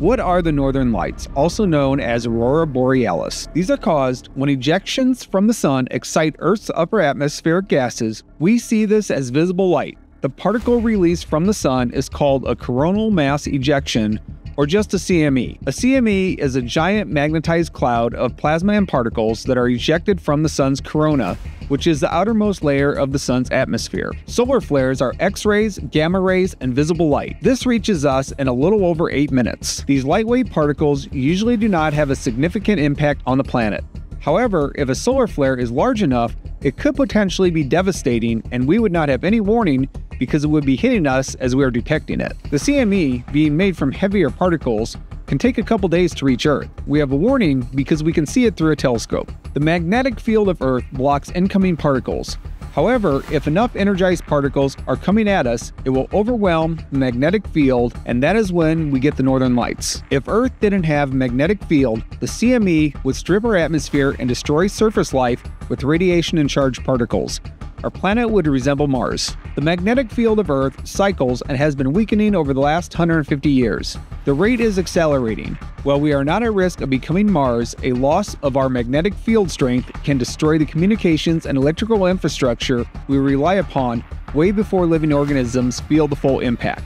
What are the northern lights, also known as aurora borealis? These are caused when ejections from the sun excite Earth's upper atmospheric gases. We see this as visible light. The particle released from the sun is called a coronal mass ejection or just a CME. A CME is a giant magnetized cloud of plasma and particles that are ejected from the sun's corona, which is the outermost layer of the sun's atmosphere. Solar flares are X rays, gamma rays, and visible light. This reaches us in a little over 8 minutes. These lightweight particles usually do not have a significant impact on the planet. However, if a solar flare is large enough, it could potentially be devastating and we would not have any warning because it would be hitting us as we are detecting it. The CME, being made from heavier particles, can take a couple days to reach Earth. We have a warning because we can see it through a telescope. The magnetic field of Earth blocks incoming particles, However, if enough energized particles are coming at us, it will overwhelm the magnetic field, and that is when we get the northern lights. If Earth didn't have a magnetic field, the CME would strip our atmosphere and destroy surface life with radiation and charged particles our planet would resemble Mars. The magnetic field of Earth cycles and has been weakening over the last 150 years. The rate is accelerating. While we are not at risk of becoming Mars, a loss of our magnetic field strength can destroy the communications and electrical infrastructure we rely upon way before living organisms feel the full impact.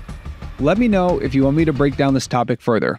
Let me know if you want me to break down this topic further.